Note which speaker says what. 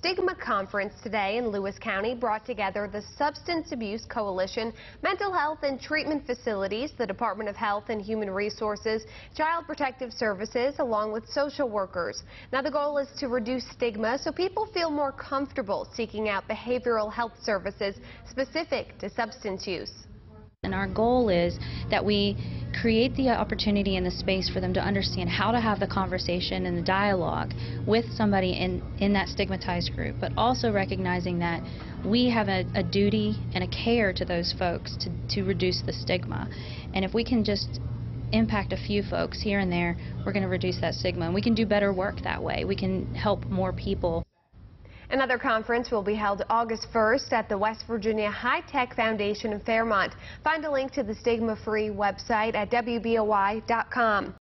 Speaker 1: Stigma Conference today in Lewis County brought together the Substance Abuse Coalition, Mental Health and Treatment Facilities, the Department of Health and Human Resources, Child Protective Services, along with social workers. Now the goal is to reduce stigma so people feel more comfortable seeking out behavioral health services specific to substance use.
Speaker 2: And our goal is that we create the opportunity and the space for them to understand how to have the conversation and the dialogue with somebody in, in that stigmatized group, but also recognizing that we have a, a duty and a care to those folks to, to reduce the stigma. And if we can just impact a few folks here and there, we're going to reduce that stigma. And we can do better work that way. We can help more people.
Speaker 1: Another conference will be held August 1st at the West Virginia High Tech Foundation in Fairmont. Find a link to the Stigma Free website at WBOY.com.